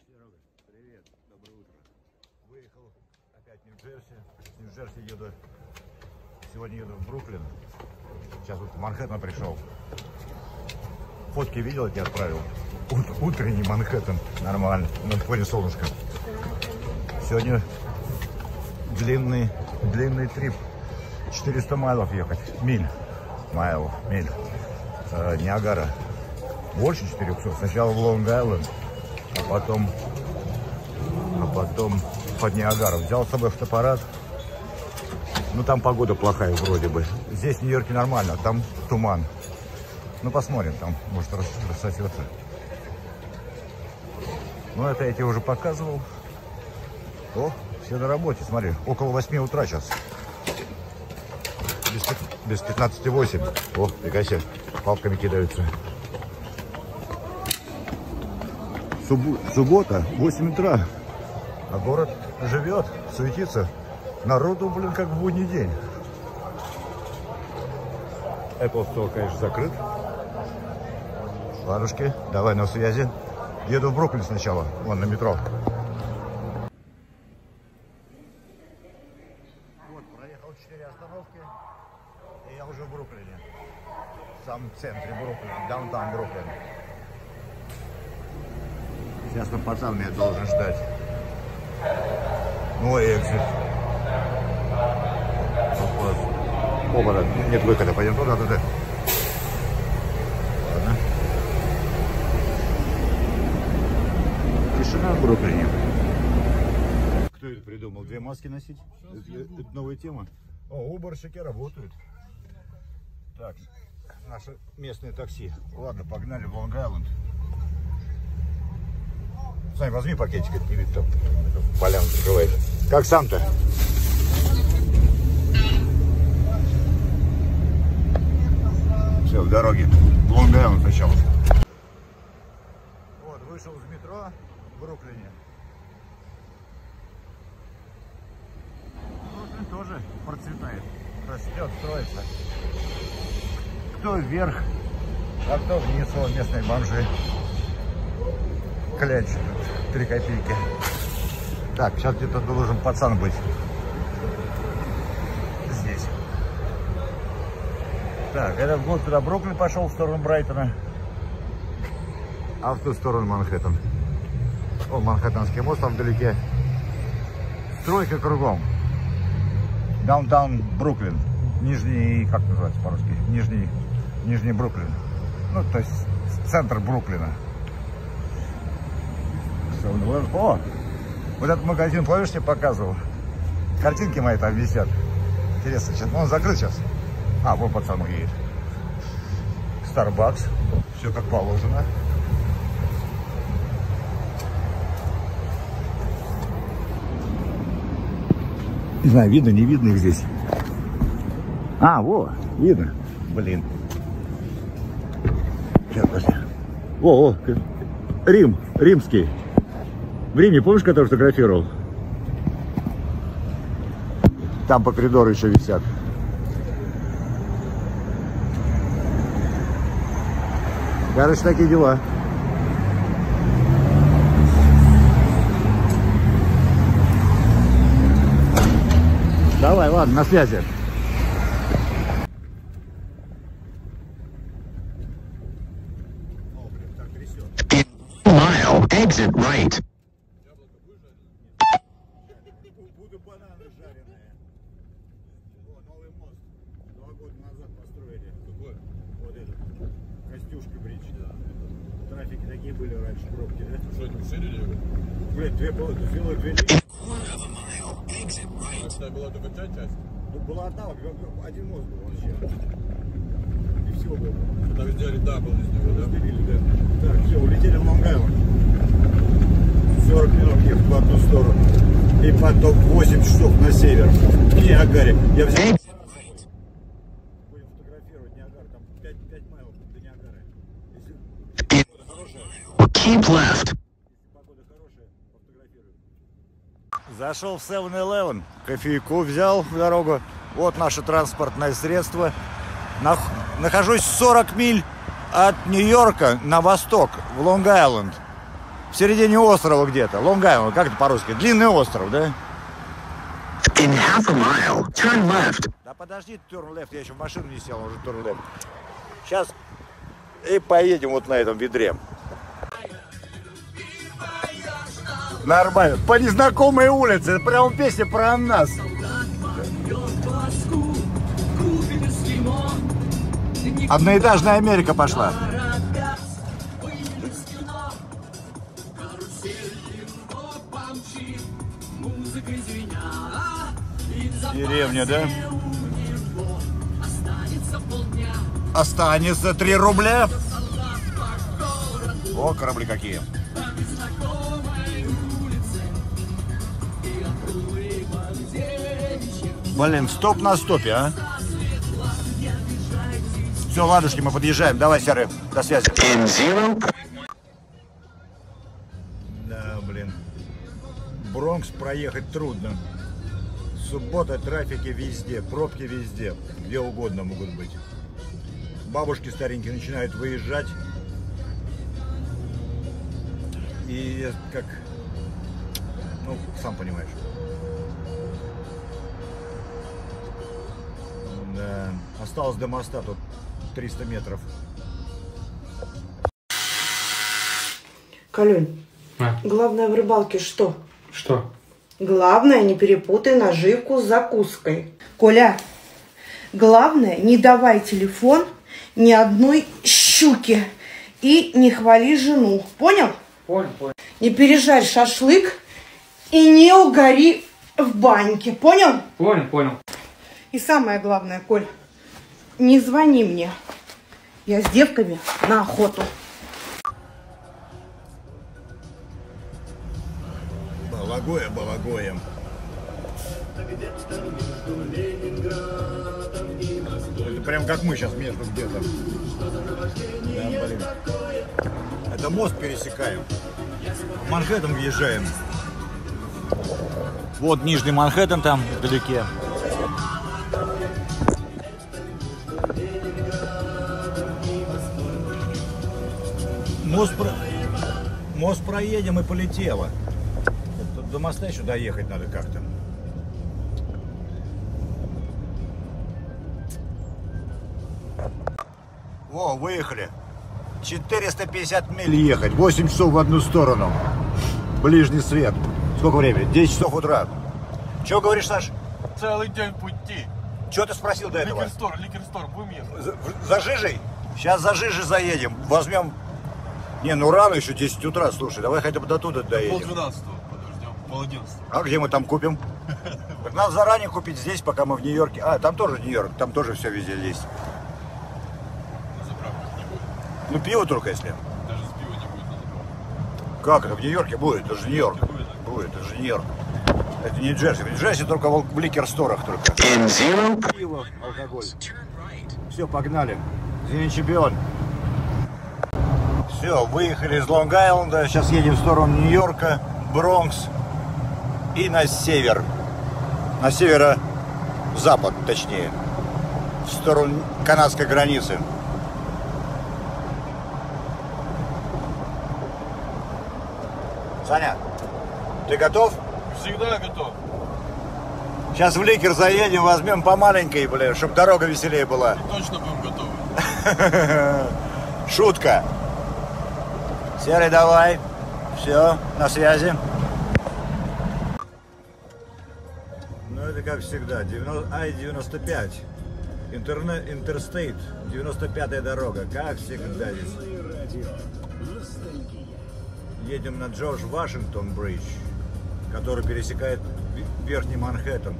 Серега, привет, доброе утро. Выехал опять в Нью-Джерси. С Нью-Джерси еду. Сегодня еду в Бруклин. Сейчас вот в Манхэттен пришел. Фотки видел, я тебе отправил. Ут- утренний Манхэттен. Нормально. На фоне солнышка. Сегодня длинный, длинный трип. 400 майлов ехать. Миль. Майл, миль. Э, Ниагара. Больше 400. Сначала в Лонг-Айленд, а потом, а потом под Ниагару. Взял с собой фотоаппарат. Ну, там погода плохая вроде бы. Здесь в Нью-Йорке нормально, а там туман. Ну, посмотрим, там, может, рас- рассосется. Ну, это я тебе уже показывал. О, все на работе, смотри. Около 8 утра сейчас. Без, без 15,8. О, фига палками кидаются. Субу- суббота, 8 утра. А город живет, суетится. Народу, блин, как в будний день. Apple Store, конечно, закрыт. Ладушки, давай на связи. Еду в Бруклин сначала, вон на метро. Вот, проехал 4 остановки, и я уже в Бруклине. В самом центре Бруклина, даунтаун Бруклин. Там пацан меня должен ждать. Ну, экзит. Опа, да, нет выхода, пойдем туда, туда. Ладно. Тишина в Бруклине. Кто это придумал? Две маски носить? Это, это новая тема. О, уборщики работают. Так, наше местное такси. Ладно, погнали в Лонг-Айленд. Сань, возьми пакетик, не видно, там поляну закрывает. Как сам-то? Все, в дороге. Лонг-Айленд сначала. Вот, вышел из метро в Бруклине. Бруклин тоже процветает. Растет, строится. Кто вверх, а кто вниз, вон местные бомжи. Клянчат три копейки. Так, сейчас где-то должен пацан быть. Здесь. Так, это вот туда Бруклин пошел в сторону Брайтона. А в ту сторону Манхэттен. О, Манхэттенский мост там вдалеке. Стройка кругом. Даунтаун Бруклин. Нижний, как называется по-русски? Нижний, Нижний Бруклин. Ну, то есть центр Бруклина. О, вот этот магазин, помнишь, я показывал? Картинки мои там висят. Интересно, сейчас, ну, он закрыт сейчас. А, вон пацан едет. Starbucks. Все как положено. Не знаю, видно, не видно их здесь. А, во, видно. Блин. Сейчас, подожди. О, о, Рим, римский. В Риме, помнишь, который фотографировал? Там по коридору еще висят. Короче, такие дела. Давай, ладно, на связи. Mile, exit right. Буду бананы жареные. О, новый мост. Два года назад построили. Какой? Вот этот. Костюшка бридж. Да. Трафики такие были раньше, пробки, да? Что, не усилили его? Блин, две было, сделали две линии. А что, была только та часть? Ну, была одна, один мост был вообще. И все было. Потом сделали double из него, да? Разделили, да. Так, все, улетели в Лонг-Айленд. 40 минут ехать в одну сторону. И потом 8 часов на север. В Ниагаре. Я взял... Будем фотографировать Ниагар. Там 5, 5 mile ов до Ниагары. Если погода хорошая, Keep left. если погода хорошая, пофотографируем. Зашел в 7-Eleven, кофейку взял в дорогу. Вот наше транспортное средство. Нах- Нахожусь 40 миль от Нью-Йорка на восток, в Лонг-Айленд. В середине острова где-то. Лонг-Айленд, как это по-русски? Длинный остров, да? In half a mile, turn left. Да подожди, turn left, я еще в машину не сел, уже turn left. Сейчас и поедем вот на этом ведре. Нормально. По незнакомой улице. Это прямо песня про нас. Одноэтажная Америка пошла. Деревня, да? Останется 3 рубля. О, корабли какие. Блин, стоп на стопе, а? Все, ладушки, мы подъезжаем. Давай, Серый, до связи. Да, блин. Бронкс проехать трудно. Суббота, трафики везде, пробки везде, где угодно могут быть. Бабушки старенькие начинают выезжать. И как, ну, сам понимаешь. Да. Осталось до моста тут 300 метров. Калюнь, А, главное в рыбалке что? что? Главное, не перепутай наживку с закуской. Коля, главное, не давай телефон ни одной щуке и не хвали жену. Понял? Понял, понял. Не пережарь шашлык и не угори в баньке. Понял? Понял, понял. И самое главное, Коль, не звони мне. Я с девками на охоту. Балагоя, балагоем. Это прям как мы сейчас между где-то. Да. Это мост пересекаем. Манхэттен въезжаем. Вот Нижний Манхэттен там вдалеке. Мост, про... мост проедем и полетело до моста еще доехать надо как-то. О, выехали. 450 миль ехать. 8 часов в одну сторону. Ближний свет. Сколько времени? 10 часов утра. Чего говоришь, Саш? Целый день пути. Чего ты спросил до этого? Ликерстор, ликерстор, будем ехать. За, за жижей? Сейчас за жижей заедем. Возьмем... Не, ну рано еще 10 утра, слушай. Давай хотя бы до туда доедем. Пол 12 Обалденство. А где мы там купим? Так надо заранее купить здесь, пока мы в Нью-Йорке. А, там тоже Нью-Йорк, там тоже все везде есть. Ну, ну, пиво только если. Даже с пива не будет на. Как это? В Нью-Йорке будет, это же Нью-Йорк. Будет, это же Нью-Йорк. Это не Джерси. В Джерси только в ликер-сторах только. Пиво, алкоголь. Все, погнали. Зенит чемпион. Все, выехали из Лонг-Айленда. Сейчас едем в сторону Нью-Йорка, Бронкс и на север. На северо-запад, точнее. В сторону канадской границы. Саня, ты готов? Всегда готов. Сейчас в Ликер заедем, возьмем по маленькой, блин, чтобы дорога веселее была. Точно будем готовы. Шутка. Серый, давай. Все, на связи. Как всегда. 90, Ай-95. Интернет, Интерстейт. 95-я дорога. Как всегда здесь. Едем на Джордж Вашингтон Бридж, который пересекает Верхний Манхэттен.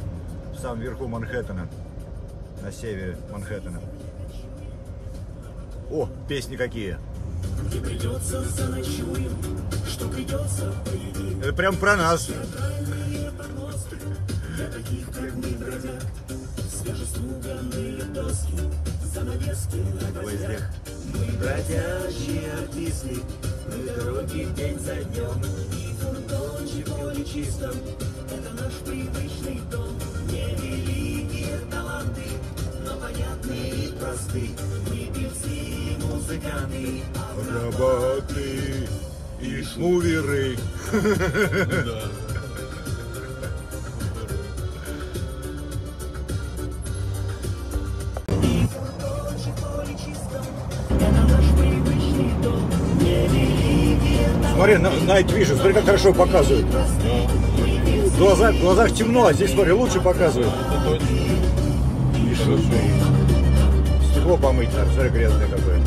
В самом верху Манхэттена. На севере Манхэттена. О, песни какие. Это прям про нас. Гвоздях. Бродячие артисты, мы дороги день за днем, и поле чистом, это наш привычный дом. Невеликие таланты, но понятные и просты, мы певцы и музыканты, а Работы. И шу. Муверы. Да. Смотри, Night Vision, смотри, как хорошо показывает. В глазах, в глазах темно, а здесь, смотри, лучше показывает. Стекло помыть надо, смотри, грязное какое.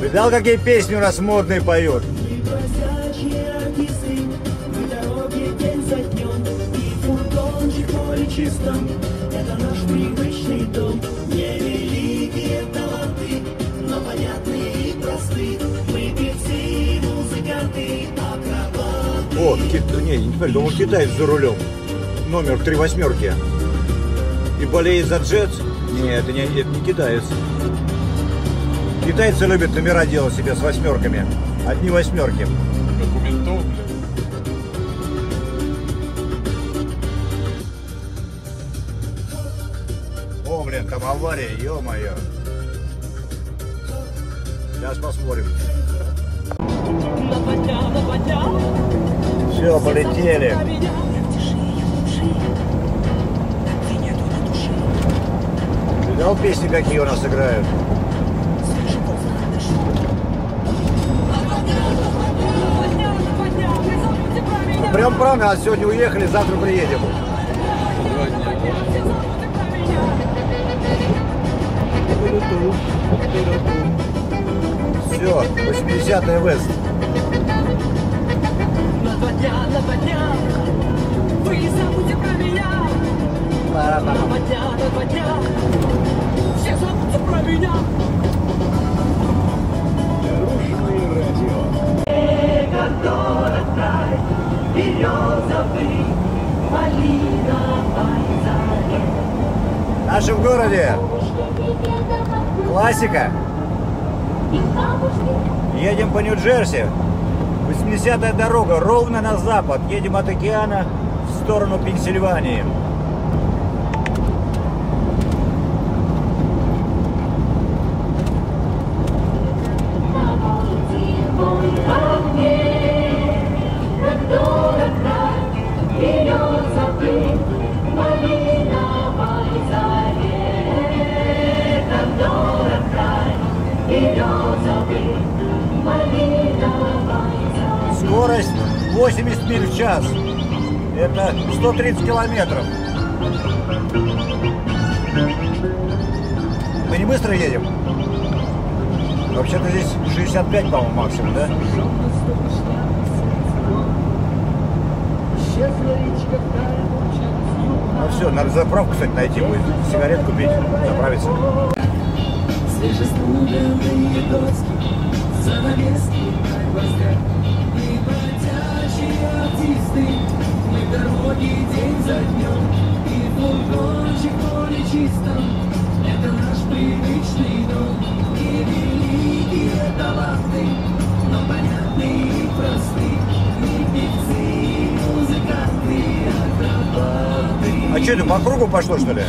Видал, какие песни у нас модные поют? Чистом, это наш привычный дом. Невеликие таланты, но понятные и просты, мы певцы, музыканты, акробаты. О, ки- не, не теперь, думал, китаец за рулем. Номер три восьмерки. И болеет за джет? Нет, это не, это не китаец. Китайцы любят номера делать себе с восьмерками. Одни восьмерки. Авария, ё-моё. Сейчас посмотрим. Все, полетели. Видал песни, какие у нас играют? Прям правильно, а сегодня уехали, завтра приедем. Все, 80-е Вест. На два дня, на два дня Вы забудьте про меня. На два дня, на два дня Все забудьте про меня. В нашем городе классика. Едем по Нью-Джерси. 80-я дорога, ровно на запад. Едем от океана в сторону Пенсильвании. 80 миль в час. Это 130 километров. Мы не быстро едем? Вообще-то здесь 65, по-моему, максимум, да? Ну все, надо заправку, кстати, найти будет. Сигарет купить, заправиться. Свежеструганные доски, занавески на гвоздях. И артисты, мы в дороге день за днем. И фургончик в поле чистом, это наш привычный дом. И великие таланты, но понятные и просты. Мы певцы, музыканты, акробаты. А что, это по кругу пошло, что ли?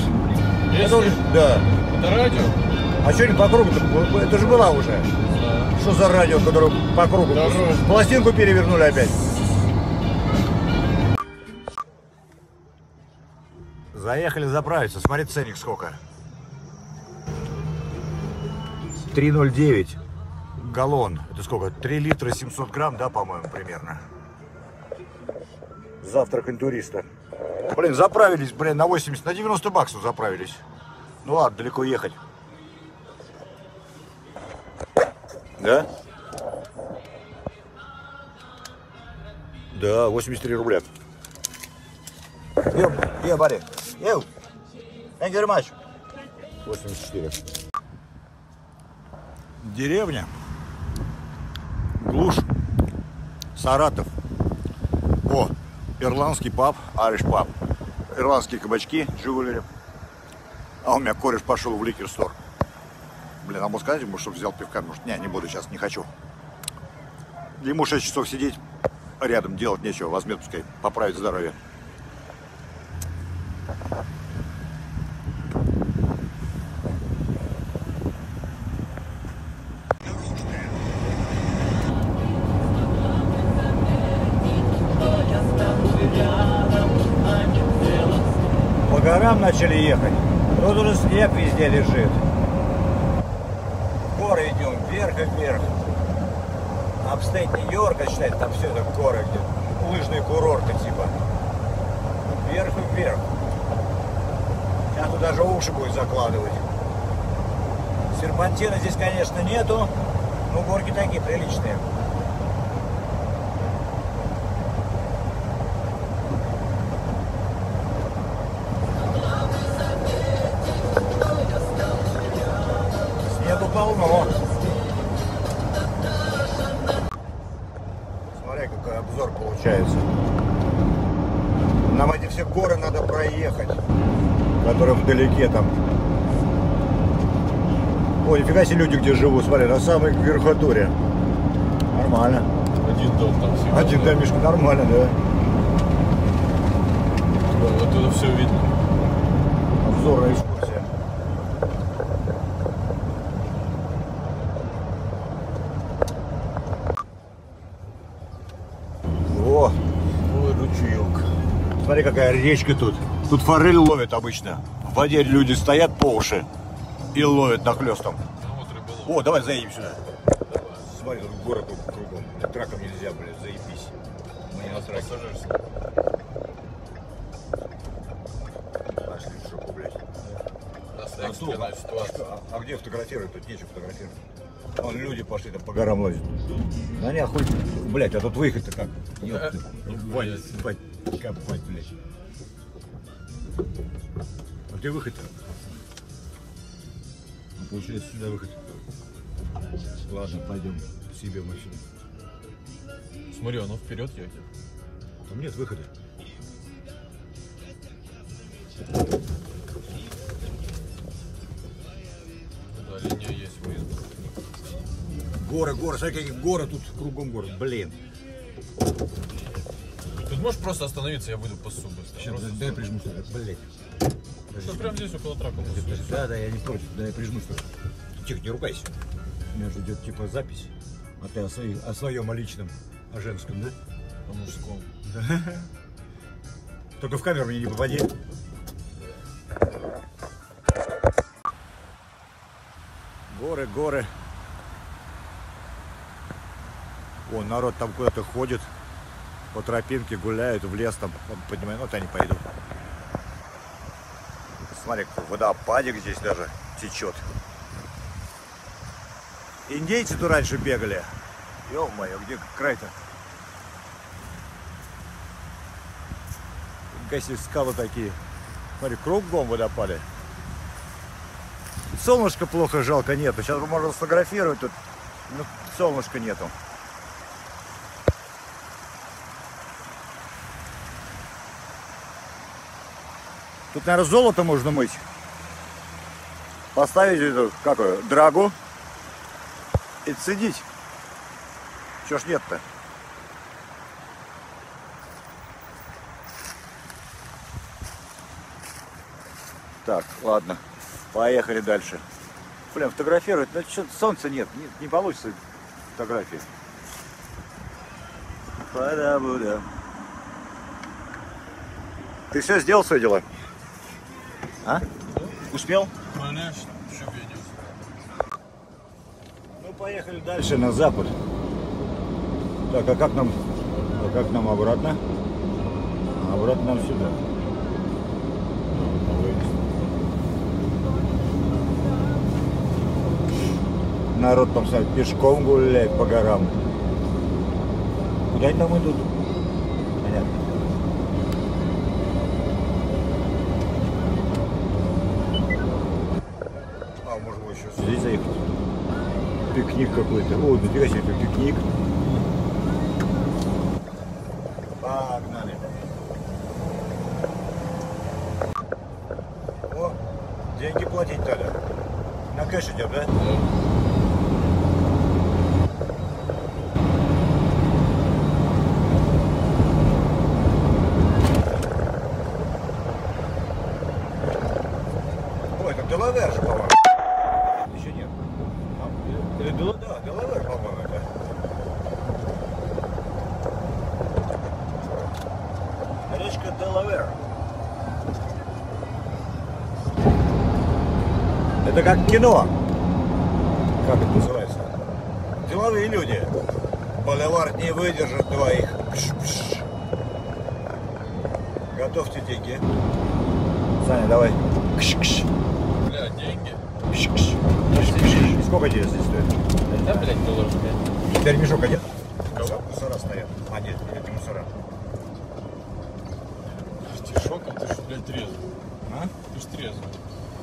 Это уже, да. Это радио? А что не по кругу? Это же была уже. Что за радио, которое по кругу? Дорожка. Пластинку перевернули опять. Заехали заправиться. Смотри, ценник сколько. 3,09 галлон. Это сколько? 3 литра 700 грамм, да, по-моему, примерно. Завтрак интуриста. Блин, заправились, блин, на 80, на 90 баксов заправились. Ну ладно, далеко ехать. Да? Да, 83 рубля. Yeah, yeah, buddy. You. Thank you very much. 84. Деревня. Глушь. Саратов. О, ирландский паб, ариш паб. Ирландские кабачки, джувелери. А у меня кореш пошел в ликер-стор. Блин, а могу сказать ему, чтобы взял пивка? Может, не, не буду сейчас, не хочу. Ему 6 часов сидеть рядом, делать нечего. Возьмет, пускай, поправить здоровье. Вдалеке там. Ой, нифига себе люди где живут, смотри, на самой верхотуре. Нормально. Один дом там всего. Один домишко нормально, да. Вот оттуда все видно. Обзорная экскурсия. О, Ой, ручеек. смотри, какая речка тут. Тут форель ловят обычно. В воде люди стоят по уши и ловят нахлестом. О, давай заедем сюда. Смотри, тут город тут кругом. Траком нельзя, блядь, заебись. Мы не на траке. Нашли в жопу, блядь. А, тут, а, а где фотографировать? Тут нечего фотографировать. Вон люди пошли там по горам лазят. Да не охуй. Блять, а тут выехать-то как? Ёпты. Ну, Вань, блядь. ебать, копать, блядь. Где выход-то? Ну, получается, сюда выход. Ладно, пойдем к себе в машину. Смотри, оно вперед едет. Там нет выхода. Да, линия есть выезд. Горы, горы, смотри, какие горы тут кругом горы. Блин. Тут можешь просто остановиться, я выйду по субу. Сейчас, дай прижму сюда. Блять. Что прям здесь около трака. Да, да, я не против, да я прижму что Тихо, не ругайся. У меня же идет типа запись. А ты о, своей, о своем, о личном, о женском, да? По мужскому. Только в камеру мне не попади. Горы, горы. О, народ там куда-то ходит. По тропинке гуляют, в лес там, поднимают. Вот они пойдут. Смотри, водопадик здесь даже течет. Индейцы тут раньше бегали. Ё-моё, где край-то? Гаси скалы такие. Смотри, кругом водопады. Солнышко плохо жалко нету. Сейчас можно сфотографировать тут. Но солнышка нету. Тут, наверное, золото можно мыть. Поставить эту, какую, драгу и цедить. Чего ж нет-то? Так, ладно. Поехали дальше. Блин, фотографировать, ну что солнца нет, не, не получится фотографии. Пада-буда. Ты все сделал свое дело? А? Успел? Конечно, еще бы. Ну, поехали дальше на запад. Так, а как нам, а как нам обратно? Обратно нам сюда. Народ там, смотри, пешком гуляет по горам. Куда они там идут? Понятно. А, может быть, еще здесь заехать? Пикник какой-то. О, нифига себе, это пикник. Погнали. О, деньги платить надо. На кэш идем, да? Ой, это Делавер же, по-моему. Еще нет. А, Или Дела- да, Делавер, по-моему, это. Речка Делавер. Это как кино. Как это называется? Деловые люди. Боливар не выдержит двоих. Пш-пш. Готовьте деньги. Саня, давай. Кш-кш. Бля, деньги? Кш-кш. Кш-кш. Сколько тебе здесь стоит? Да, блядь, долларов пять. Теперь мешок одет? Мусора стоят. А, нет, это мусора. Стишок, а ты ж, блядь, трезвый. А? Ты ж трезвый.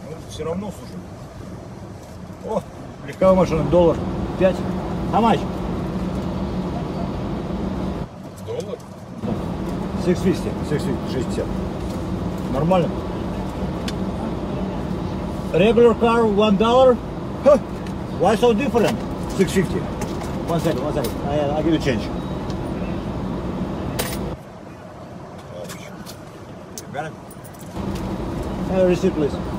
Ну, все равно, слушай. Легковая машина, доллар. Пять. А матч? Доллар? 650. 650. 60. Нормально? Regular car, one dollar? Huh. Why so different? 650. One second, one second. I, I'll give you change. You got it? A receipt, please.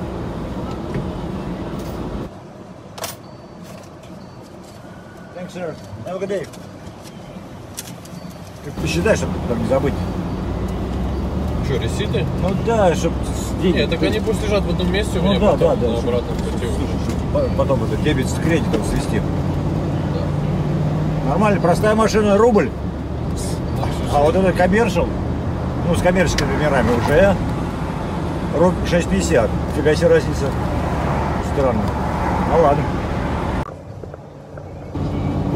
Thanks, sir. Have a good day. Ты посчитай, чтобы там не забыть. Что, реситы? Ну да, чтобы деньги... Нет, так они пусть лежат в одном месте у Ну меня да, потом да, да. на чтоб- обратном пути уже. Слушай, чтоб Потом это дебет с кредитом свести. Нормально, простая машина рубль, а вот это коммершал, ну с коммерческими номерами уже рубль 6,50. Фига себе разница. Странно. Ну ладно.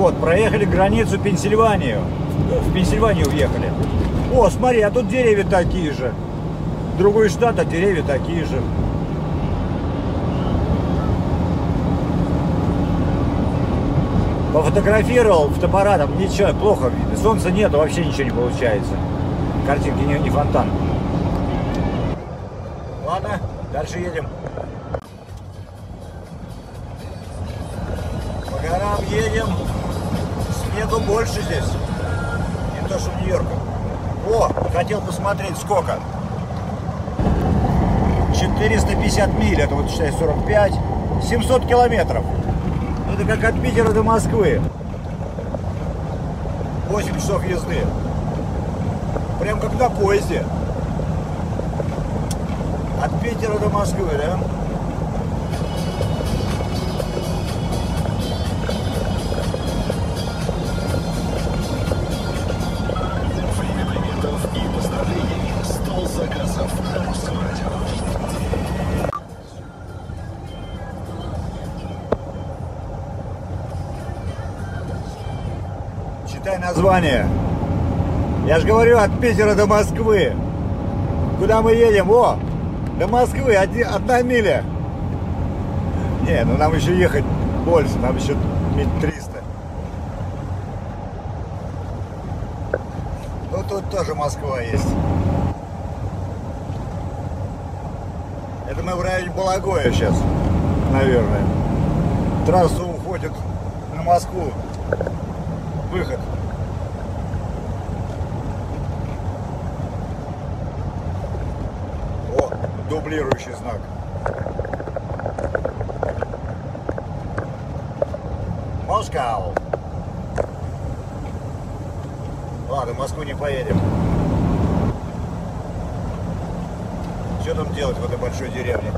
Вот, проехали границу Пенсильванию. В Пенсильванию въехали. О, смотри, а тут деревья такие же. Другой штат, а деревья такие же. Пофотографировал фотоаппаратом, ничего, плохо видно. Солнца нету, вообще ничего не получается. Картинки не, не фонтан. Ладно, дальше едем. Снегу больше здесь. Не то, что в Нью-Йорке. О, хотел посмотреть сколько. 450 миль, это вот считай 45. 700 километров. Это как от Питера до Москвы. 8 часов езды. Прям как на поезде. От Питера до Москвы, да? Название. Я же говорю, от Питера до Москвы. Куда мы едем? О, до Москвы одни- одна миля. Не, ну нам еще ехать больше, нам еще миль 300. Ну тут тоже Москва есть. Это мы в районе Балагоя сейчас, наверное. Трасса уходит на Москву. Выход. Дублирующий знак. Москва. Ладно, в Москву не поедем. Что там делать в этой большой деревне?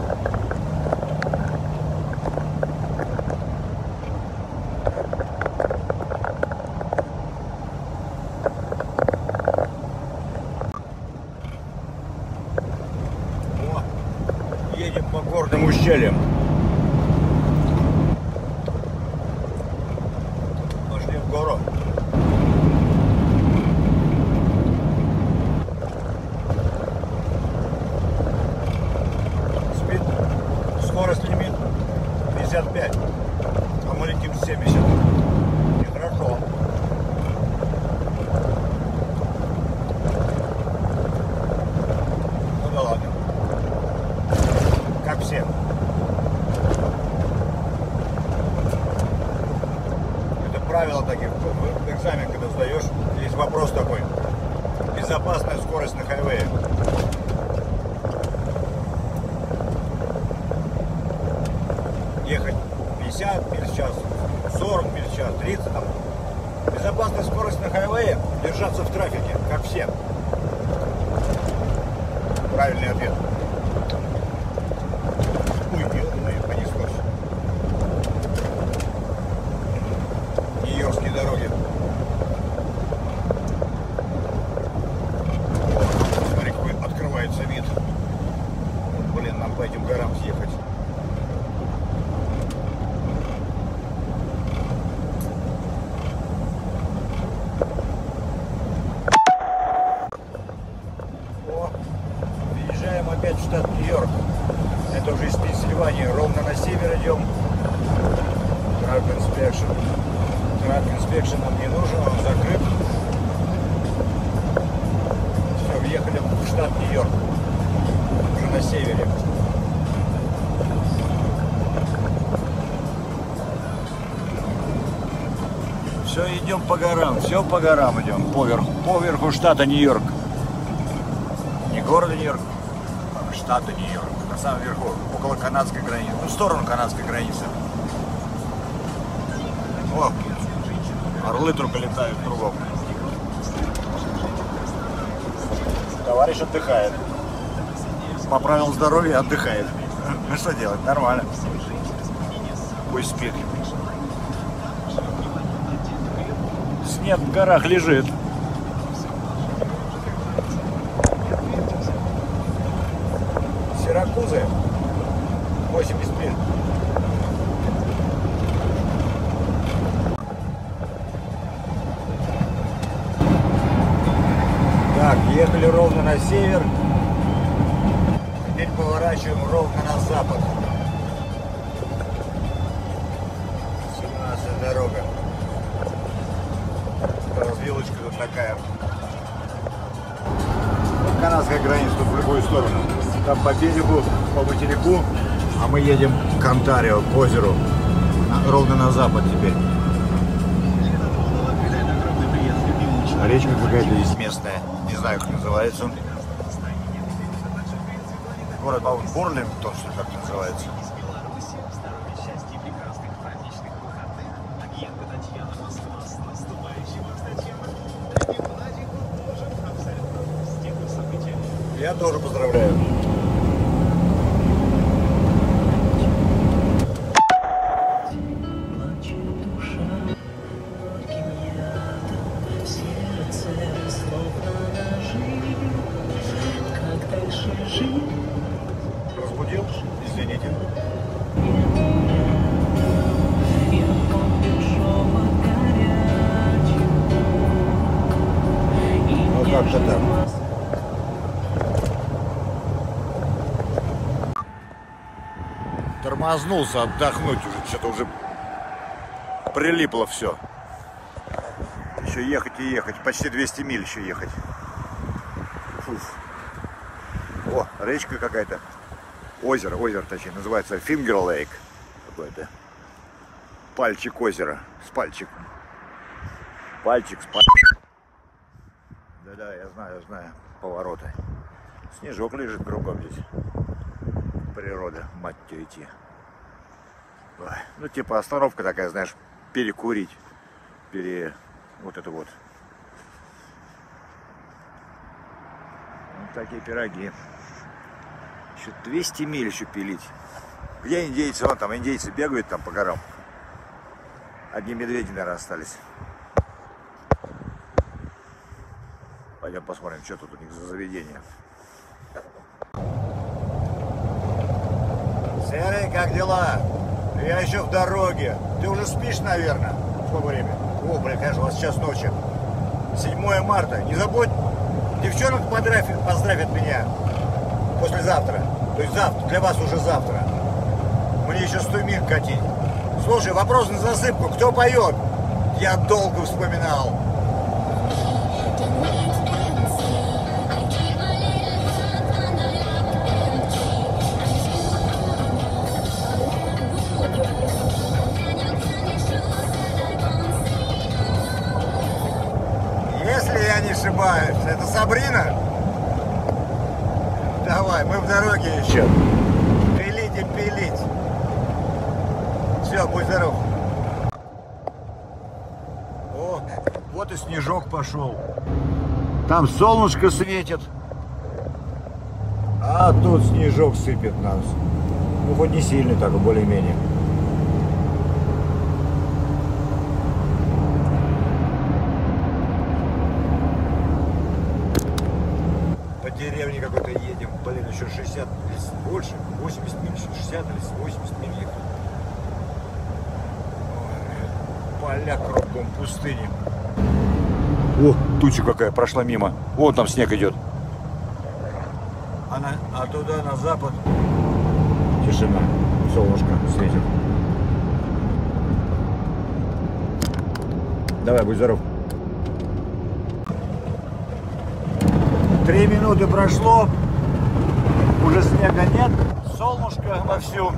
О, едем по горным ущельям. Пошли в гору. Спид, скорость лимит 55, а мы летим 70. Нехорошо. Ну да ладно. Как все. Это правило таких. В экзамен, когда сдаешь, есть вопрос такой. Безопасная скорость на хайвее. Ехать 50 миль в час, 40 миль в час, 30 там. Безопасная скорость на хайвее держаться в трафике, как все. Правильный ответ. Идем по горам, все по горам идем, поверху, поверху штата Нью-Йорк. Не города Нью-Йорк, а штата Нью-Йорк. На самом верху, около канадской границы, ну, в сторону канадской границы. О, орлы только летают кругом. Товарищ отдыхает. Поправил здоровье, отдыхает. Ну что делать, нормально. Пусть спит. Снег в горах лежит. Сиракузы 80 миль. Там по берегу, по материку, а мы едем к Онтарио, к озеру. Ровно на запад теперь. А речка какая-то здесь местная. Не знаю, как называется. Город, по-моему, что ли, как называется. Тормознулся отдохнуть уже, что-то уже прилипло все. Еще ехать и ехать, почти 200 миль еще ехать. Фуф. О, речка какая-то. Озеро, озеро точнее, называется Фингер Лейк. Какое-то. Пальчик озера. С пальчиком. Пальчик с пальчиком. Да-да, я знаю, я знаю. Повороты. Снежок лежит кругом здесь. Природа, мать ее идти. Ой, Ну, типа остановка такая, знаешь, перекурить. Пере... Вот это вот. Вот такие пироги. Еще 200 миль еще пилить. Где индейцы? Вон там индейцы бегают там по горам. Одни медведи, наверное, остались. Пойдем посмотрим, что тут у них за заведение. Серый, как дела? Я еще в дороге. Ты уже спишь, наверное? Сколько время? О, блин, конечно, у вас сейчас ночи. 7 марта. Не забудь, девчонок поздравь, поздравят меня послезавтра. То есть завтра, для вас уже завтра. Мне еще 100 миль катить. Слушай, вопрос на засыпку. Кто поет? Я долго вспоминал. Не ошибаюсь, это Сабрина? Давай, мы в дороге еще. Пилить и пилить. Все, будь здоров. О, вот и снежок пошел. Там солнышко светит. А тут снежок сыпет нас. Ну, хоть не сильный так, более-менее. По деревне какой-то едем. Блин, еще 60, или с- больше, 80 миль, 60 или 80 миль. Ой, Поля кругом, пустыни. О, туча какая прошла мимо. Вон там снег идет. А, на- а туда, на запад, тишина. Солнышко светит. Давай, будь здоров. Три минуты прошло, уже снега нет, солнышко вовсю.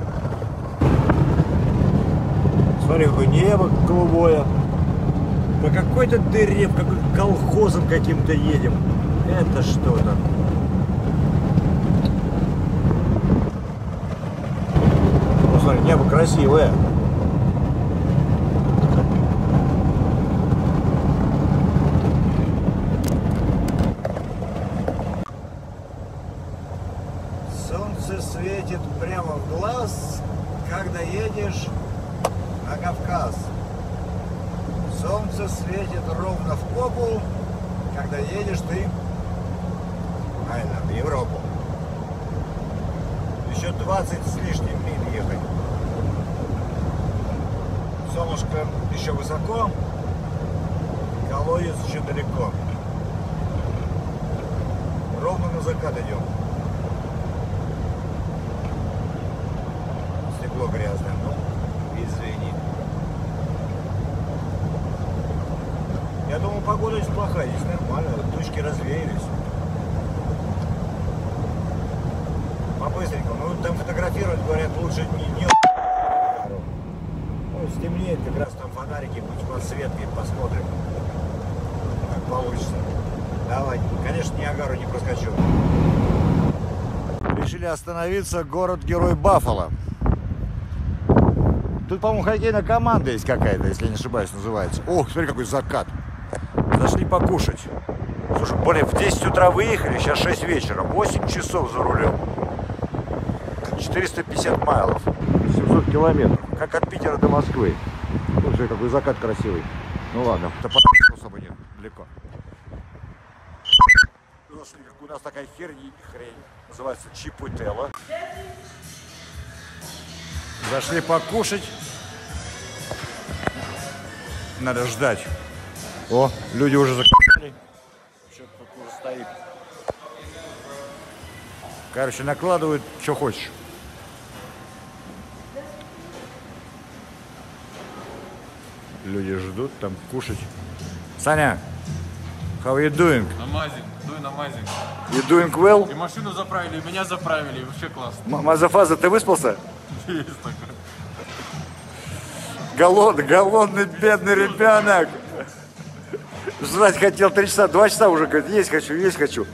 Смотри, какое небо голубое. По какой-то дыре, в какой колхозом каким-то едем. Это что-то. Ну, смотри, небо красивое. Солнце светит прямо в глаз, когда едешь на Кавказ. Солнце светит ровно в попу, когда едешь ты правильно, в Европу. Еще 20 с лишним миль ехать. Солнышко еще высоко, колодец еще далеко. Ровно на закат идем. Стекло грязное, ну, извини. Я думал, погода здесь плохая, здесь нормально, тучки развеялись. По-быстренькому. Ну, там фотографировать, говорят, лучше не днем. Ну, стемнеет, как раз там фонарики, будь подсветкой, посмотрим, как получится. Давай, конечно, Ниагару не проскочу. Решили остановиться, город-герой Баффало. Тут, по-моему, хоккейная команда есть какая-то, если я не ошибаюсь, называется. Ох, смотри, какой закат. Зашли покушать. Слушай, блин, в 10 утра выехали, сейчас 6 вечера. 8 часов за рулем. 450 майлов. 700 километров. Как от Питера до Москвы. Слушай, какой закат красивый. Ну ладно, это по особо нет, далеко. Господи, как у нас такая херня, хрень. Называется чипутелла. Зашли покушать. Надо ждать. О, люди уже закупили. Что-то тут уже стоит. Короче, накладывают, что хочешь. Люди ждут там кушать. Саня, how are you doing? Намазик, дуй намазик. You doing well? И машину заправили, и меня заправили, и вообще классно. М- Мазафаза, ты выспался? Есть такое. Голодный, голодный, бедный ребенок. Жрать хотел три часа, два часа уже, говорит, есть хочу, есть хочу.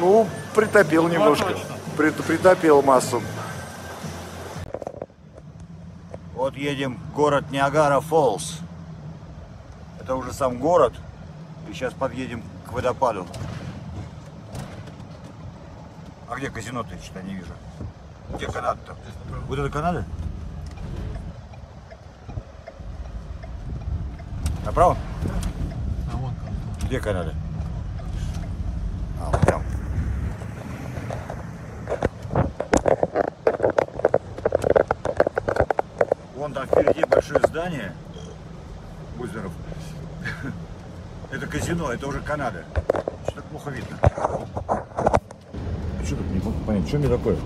Ну, притопил немножко. точно. При- притопил массу. Вот едем в город Ниагара Фоллс. Это уже сам город. И сейчас подъедем к водопаду. А где казино-то? Я что-то не вижу. Где Канада-то? Вот это Канада? Направо? А вон как. Где Канада? А, вот там. Вон там впереди большое здание. Будь здоров. Это казино, это уже Канада. Что-то плохо видно. Что тут не могу понять, что мне такое?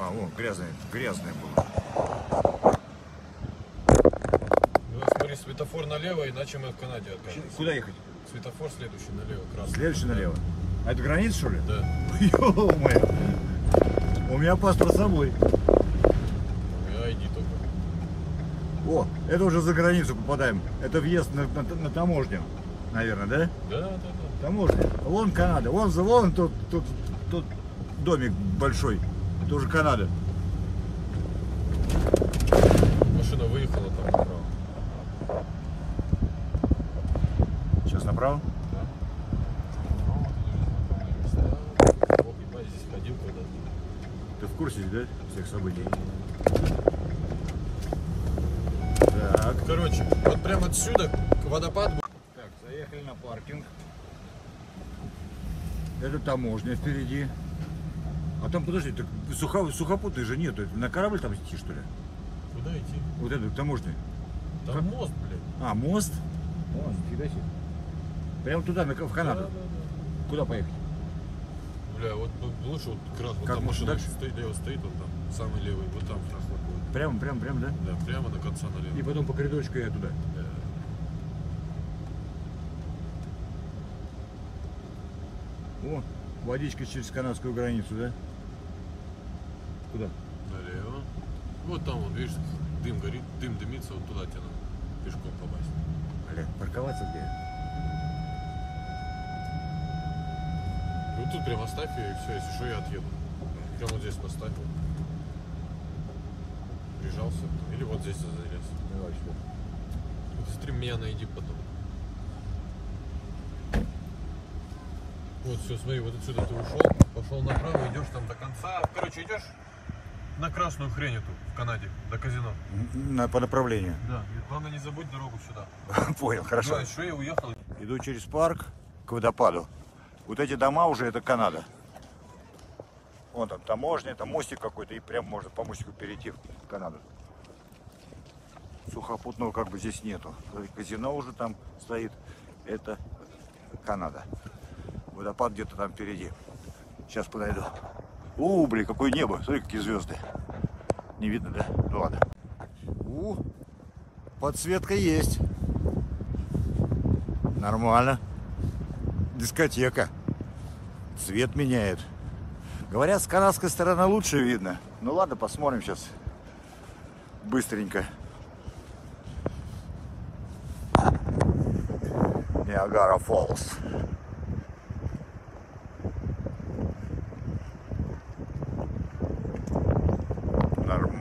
А, вон, грязное, грязное было. Ну, смотри, светофор налево, иначе мы в Канаде окажемся. Куда ехать? Светофор следующий налево, красный. Следующий налево. А это граница, что ли? Да. Ё-моё. У меня паспорт с собой. И ID только. О, это уже за границу попадаем. Это въезд на, на- на таможню, наверное, да? Да, да, да. Таможня. Вон Канада. Вон, вон тут, тут, тут домик большой. Это уже Канада. Машина выехала там направо. Сейчас направо? Да. Ну, тут уже знакомые места. Ох, ебать, здесь ходил когда-то. Ты в курсе, да, всех событий? Так. Короче, вот прямо отсюда к водопаду. Так, заехали на паркинг. Это таможня впереди. А там, подожди, так сухо, сухопутной же нету. На корабль там идти, что ли? Куда идти? Вот это таможня. Там Как? мост, блядь. А, мост? О, нифига себе. Прямо туда, на, в Да, Канаду. да, да. Куда поехать? Бля, вот ну, лучше вот как раз вот Как там можно машина дальше? стоит, лево стоит, вот там, самый левый, вот там фрахлопот. Прямо, прямо, прямо, да? Да, прямо до конца налево. И потом по коридорчику я туда. Да. О, водичка через канадскую границу, да? Куда? Налево. Вот там, вот, видишь, дым горит, дым дымится, вот туда тебе надо пешком попасть. Олег, парковаться где? Ну тут прям оставь ее и все, если что, я отъеду. Прям вот здесь поставь. вот. Прижался. Или вот здесь залез. Давай, что? Смотри, меня найди потом. Вот, все, смотри, вот отсюда ты ушел, пошел направо, идешь там до конца. Короче, идешь на красную хрень эту в Канаде, до казино. На, по направлению. Да. Главное, не забудь дорогу сюда. Понял, хорошо. Ну, что я уехал. Иду через парк к водопаду. Вот эти дома уже это Канада. Вон там таможня, там мостик какой-то, и прям можно по мостику перейти в Канаду. Сухопутного как бы здесь нету. Казино уже там стоит. Это Канада. Водопад где-то там впереди. Сейчас подойду. У, блин, какое небо. Смотри, какие звезды. Не видно, да? Ну ладно. У, подсветка есть. Нормально. Дискотека. Цвет меняет. Говорят, с канадской стороны лучше видно. Ну ладно, посмотрим сейчас. Быстренько. Ниагара Фоллс.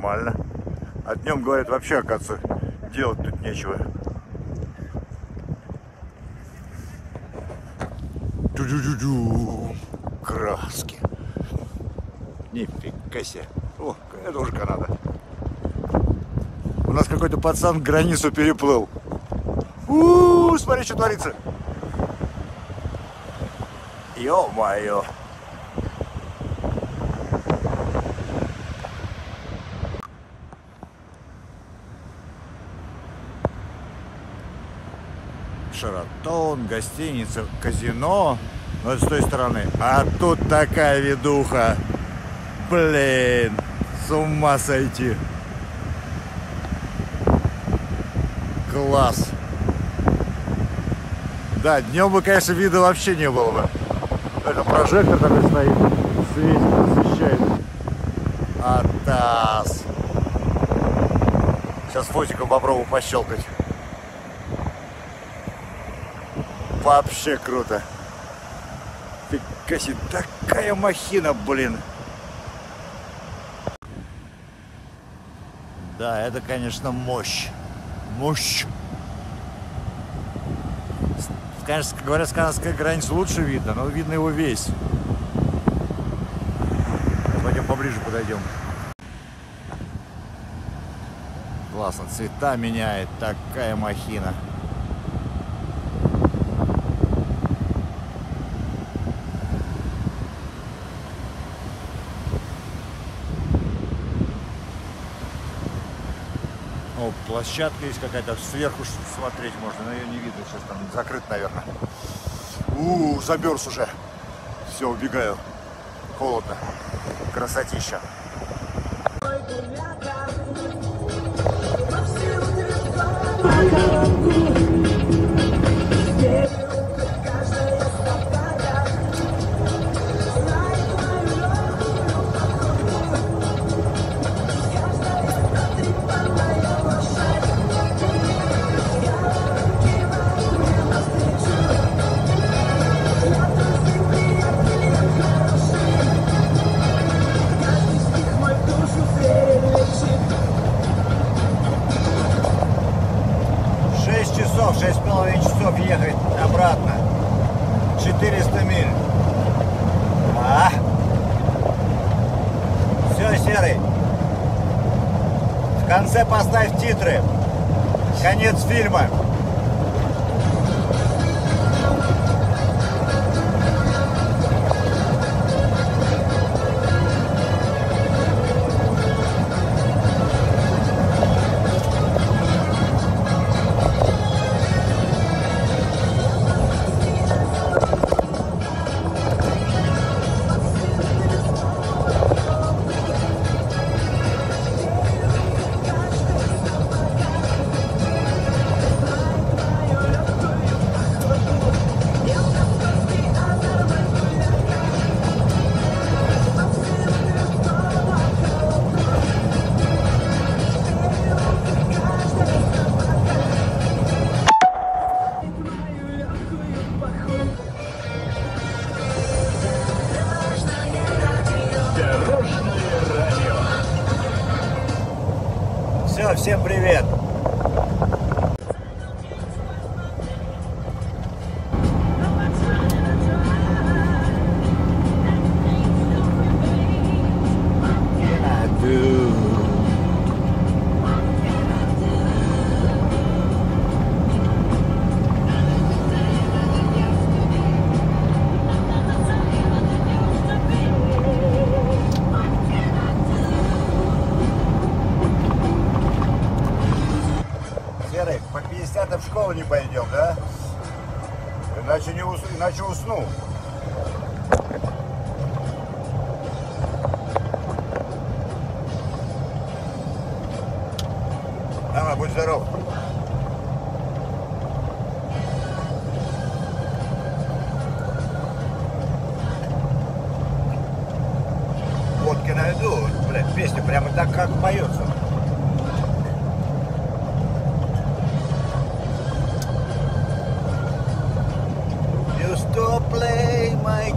Нормально. А днем, говорят, вообще, оказывается, делать тут нечего. Тю-дю-дю-дю. Краски. Нифига себе. О, это уже Канада. У нас какой-то пацан границу переплыл. У, смотри, что творится. Ё-моё. Гостиница, казино. Но с той стороны. А тут такая видуха. Блин, с ума сойти. Класс. Да, днем бы, конечно, вида вообще не было бы. Это прожектор такой стоит, светит, освещает. Атас. Сейчас фотиком попробую пощелкать. Вообще круто. Себе, такая махина, блин. Да, это, конечно, мощь. Мощь. Конечно, говорят, с канадской границы лучше видно, но видно его весь. Пойдем поближе подойдем. Классно, цвета меняет, такая махина. О, площадка есть какая-то, сверху смотреть можно, но ее не видно, сейчас там закрыт, наверное. У, замерз уже. Все, убегаю. Холодно. Красотища. Шесть фильма. Всем привет!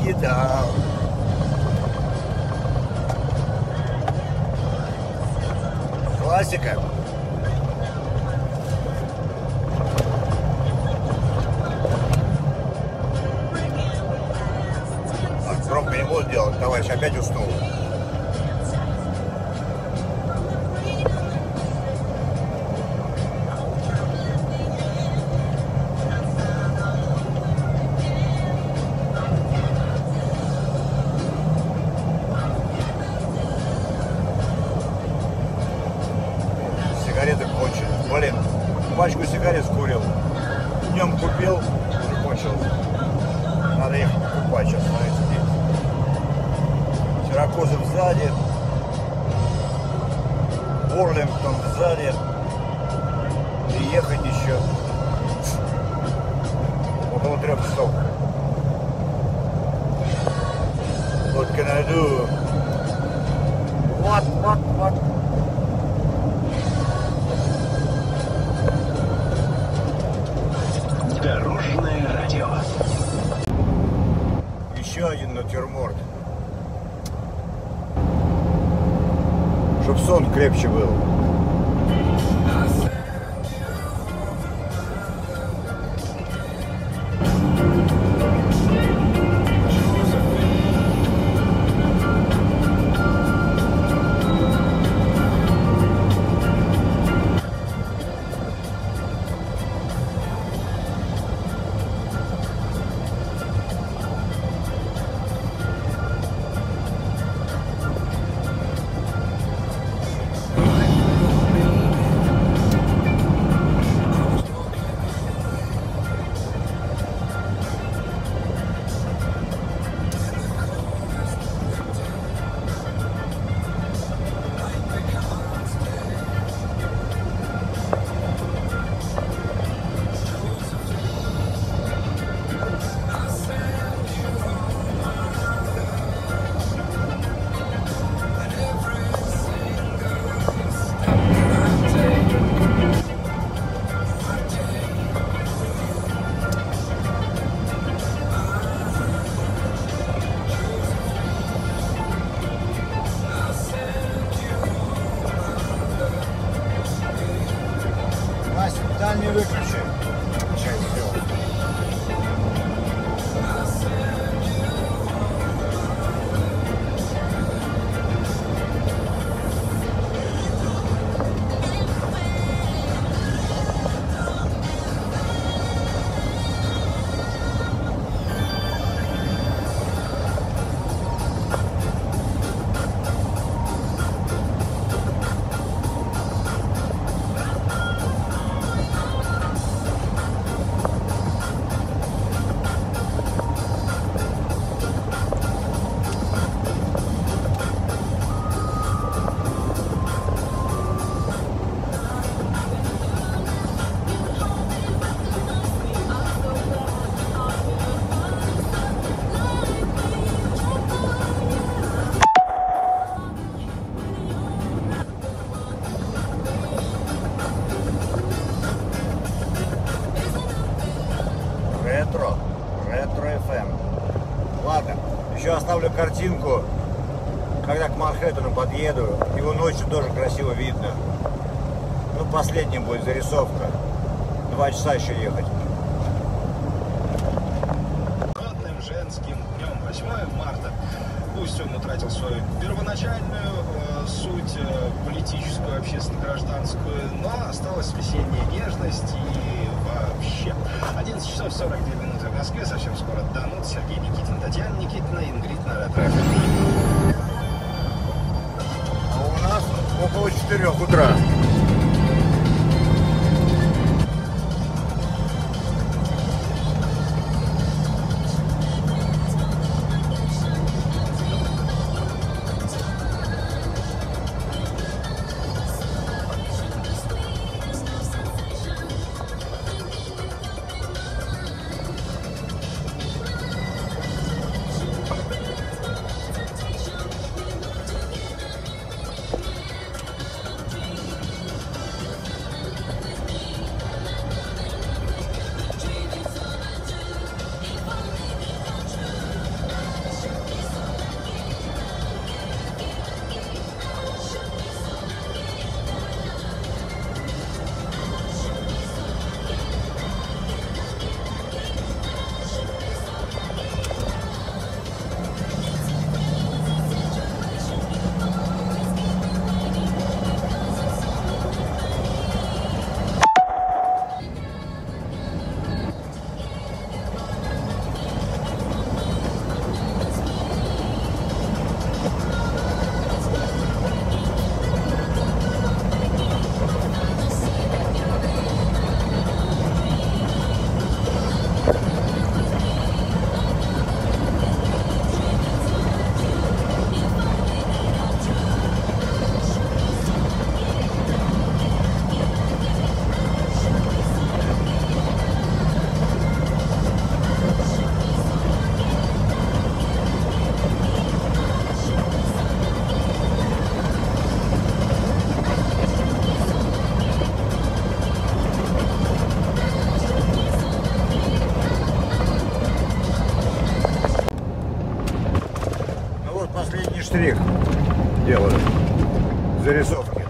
видал. Классика. Громко не буду делать, товарищ опять уснул. Два часа еще ехать. Родным женским днем 8 марта. Пусть он утратил свою первоначальную э, суть, э, политическую, общественно-гражданскую, но осталась весенняя нежность и вообще. 11 часов 42 минуты в Москве, совсем скоро Данут, Сергей Никитин, Татьяна Никитина, Ингрид Наратраф. А у нас около 4 утра. Делаю. Зарисовки.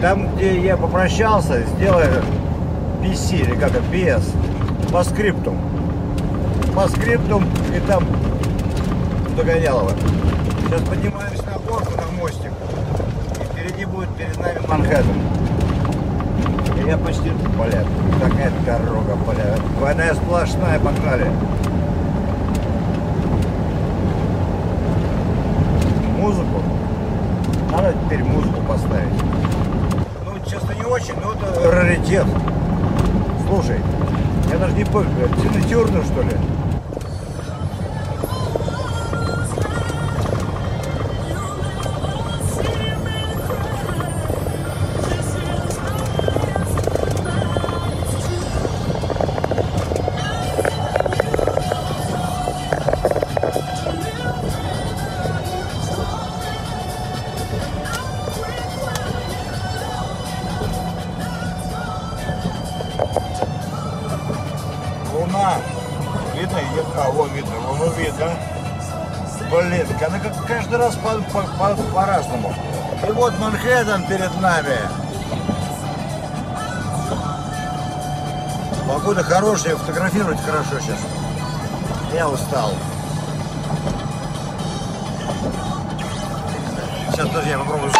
Там, где я попрощался, сделай PC или как это, PS. По скриптум. По скриптум и там Догонялова. Сейчас поднимаемся на горку, на мостик. И впереди будет перед нами Манхэттен. И я почти, бля, такая дорога, бля. Двойная сплошная, погнали. Музыку. Надо теперь музыку поставить. Ну, честно, не очень, но это раритет. Слушай, я даже не понял, Тина что ли? Раз по- по- по- по-разному. И вот Манхэттен перед нами. Погода хорошая, фотографировать хорошо сейчас. Я устал. Сейчас, подожди, я попробую